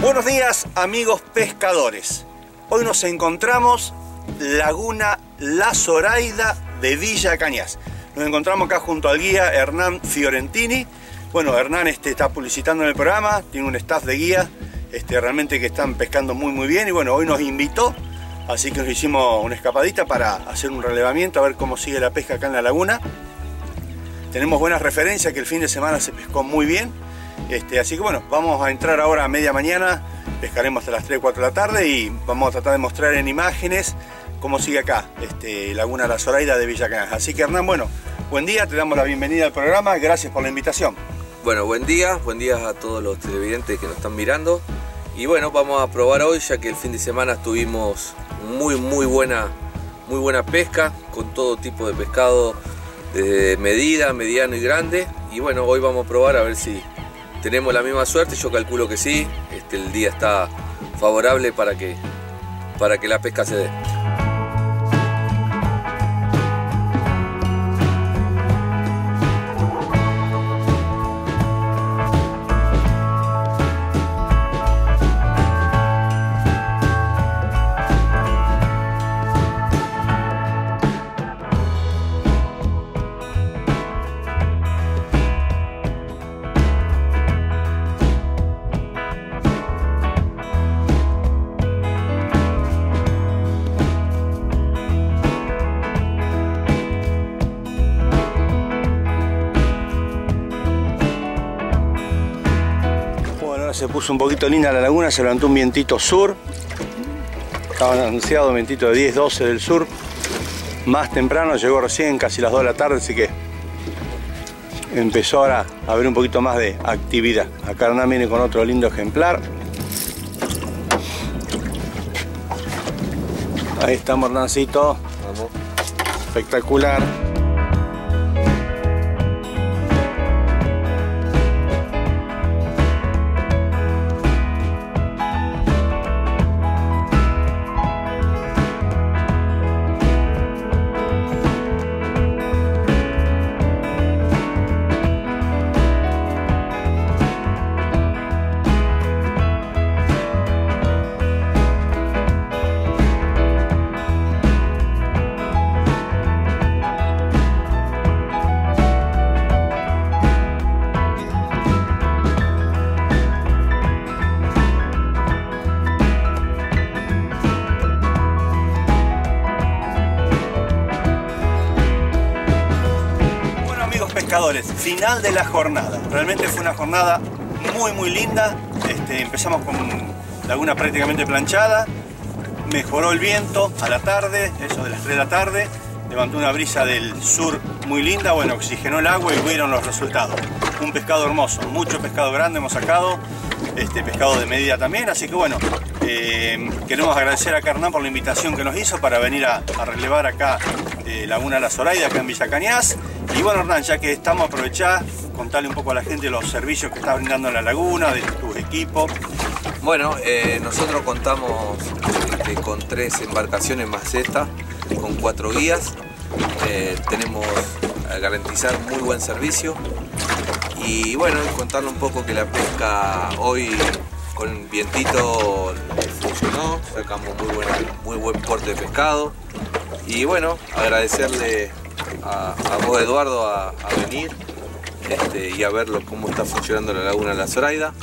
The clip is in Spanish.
buenos días amigos pescadores. Hoy nos encontramos Laguna La Zoraida de Villa Cañas. Nos encontramos acá junto al guía Hernán Fiorentini. Bueno, Hernán este, está publicitando en el programa, tiene un staff de guía este, realmente que están pescando muy muy bien y bueno, hoy nos invitó, así que nos hicimos una escapadita para hacer un relevamiento, a ver cómo sigue la pesca acá en la laguna. Tenemos buenas referencias que el fin de semana se pescó muy bien este, así que bueno, vamos a entrar ahora a media mañana, pescaremos hasta las 3, 4 de la tarde y vamos a tratar de mostrar en imágenes cómo sigue acá, este, Laguna La Zoraida de Villa. Así que Hernán, bueno, buen día, te damos la bienvenida al programa, gracias por la invitación. Bueno, buen día, buen día a todos los televidentes que nos están mirando. Y bueno, vamos a probar hoy, ya que el fin de semana tuvimos muy, muy buena, muy buena pesca, con todo tipo de pescado de medida, mediano y grande. Y bueno, hoy vamos a probar a ver si tenemos la misma suerte, yo calculo que sí, este, el día está favorable para que, para que la pesca se dé. Se puso un poquito linda la laguna, se levantó un vientito sur. Estaban anunciado vientito de 10, 12 del sur. Más temprano, llegó recién, casi las 2 de la tarde, así que empezó ahora a haber un poquito más de actividad. Acá Hernán viene con otro lindo ejemplar. Ahí estamos Hernancito. Espectacular. Final de la jornada. Realmente fue una jornada muy muy linda. Este, empezamos con laguna prácticamente planchada, mejoró el viento a la tarde, eso de las 3 de la tarde, levantó una brisa del sur muy linda, bueno, oxigenó el agua y vieron los resultados. Un pescado hermoso, mucho pescado grande hemos sacado, este pescado de medida también, así que bueno, eh, queremos agradecer a Carnán por la invitación que nos hizo para venir a, relevar acá eh, Laguna La Zoraida, acá en Villa Cañas. Y bueno, Hernán, ya que estamos, aprovechar, contarle un poco a la gente los servicios que está brindando en la laguna, de tu equipo. Bueno, eh, nosotros contamos este, con tres embarcaciones más esta, con cuatro guías. Eh, tenemos a garantizar muy buen servicio. Y bueno, contarle un poco que la pesca hoy con vientito funcionó, sacamos muy, muy buen porte de pescado. Y bueno, agradecerle a, vos Eduardo a, venir este, y a ver cómo está funcionando la laguna de la Zoraida.